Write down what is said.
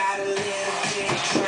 got a little bit